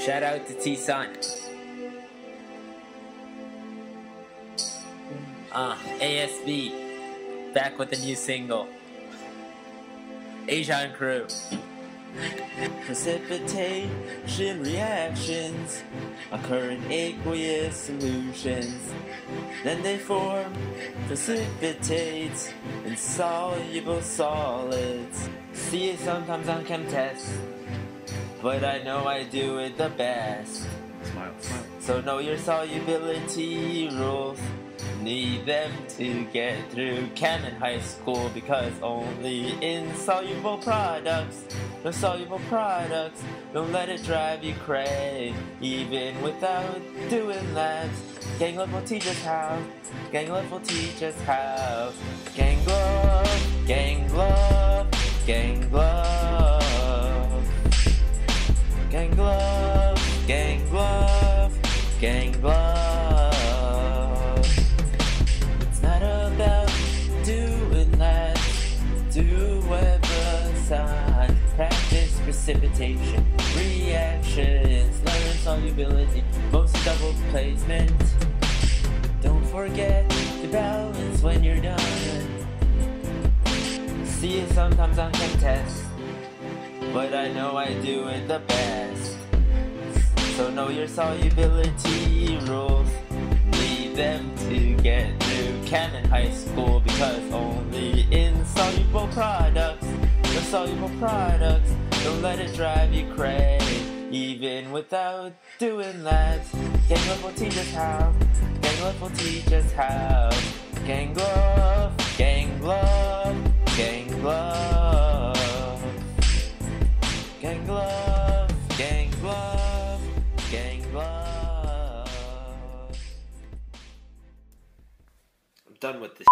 Shout out to T Sun. Uh, ASB, back with a new single. Asian Crew. Precipitation reactions occur in aqueous solutions. Then they form precipitates insoluble solids. See it sometimes on chem tests, but I know I do it the best. Smile, smile. So know your solubility rules. Need them to get through in high school because only insoluble products, no soluble products, don't let it drive you crazy. Even without doing that, Gangluff will teach us how. Gangluff will teach us how. Gangluff, gang glove, Gangluff. Gang glove. It's not about doing that, do whatever sign. Practice precipitation, reactions, learn solubility, most double placement. Don't forget to balance when you're done. See it sometimes on chem tests but I know I do it the best. So know your solubility rules. Need them to get through in high school because only insoluble products, the soluble products, don't let it drive you crazy. Even without doing that, Gangluff will teach us how. Gangluff will teach us how. Done with this.